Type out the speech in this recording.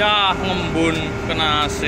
ya ngembun kena AC.